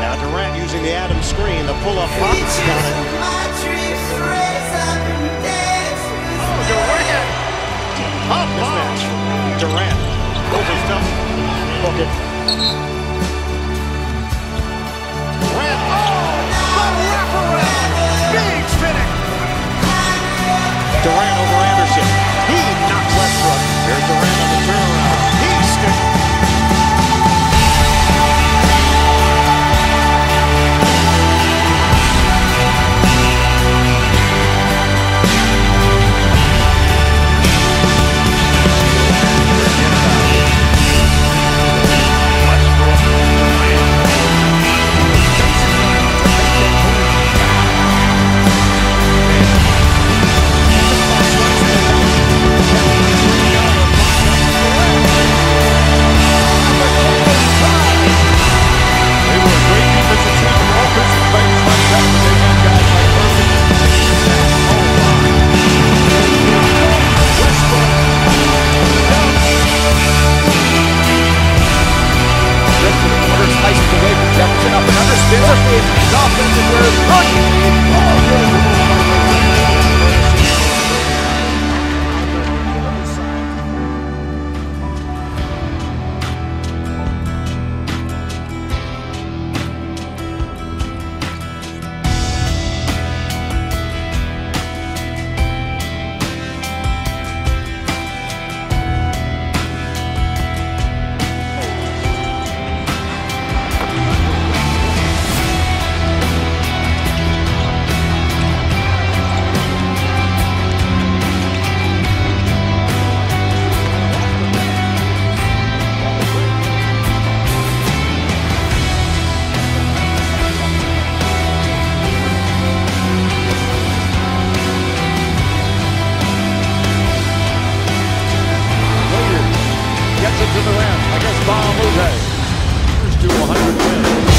Now Durant using the Adams screen, the pull-up box. I guess Bob Mute. Here's to 100 wins.